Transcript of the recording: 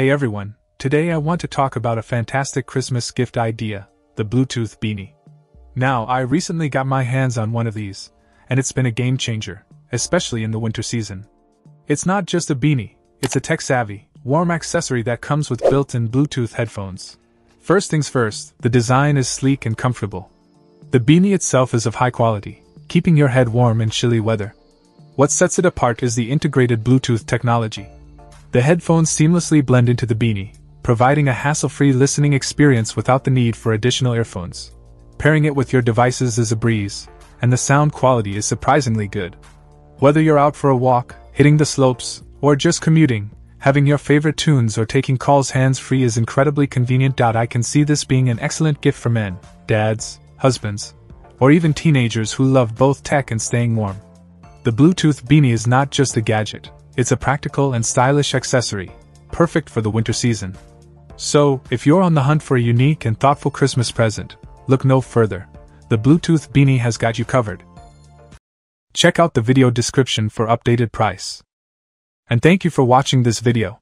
Hey everyone, today I want to talk about a fantastic Christmas gift idea the Bluetooth Beanie. Now, I recently got my hands on one of these, and it's been a game changer, especially in the winter season. It's not just a beanie, it's a tech savvy, warm accessory that comes with built in Bluetooth headphones. First things first, the design is sleek and comfortable. The beanie itself is of high quality, keeping your head warm in chilly weather. What sets it apart is the integrated Bluetooth technology. The headphones seamlessly blend into the beanie, providing a hassle free listening experience without the need for additional earphones. Pairing it with your devices is a breeze, and the sound quality is surprisingly good. Whether you're out for a walk, hitting the slopes, or just commuting, having your favorite tunes or taking calls hands free is incredibly convenient. I can see this being an excellent gift for men, dads, husbands, or even teenagers who love both tech and staying warm. The Bluetooth beanie is not just a gadget, it's a practical and stylish accessory, perfect for the winter season. So, if you're on the hunt for a unique and thoughtful Christmas present, look no further. The Bluetooth beanie has got you covered. Check out the video description for updated price. And thank you for watching this video.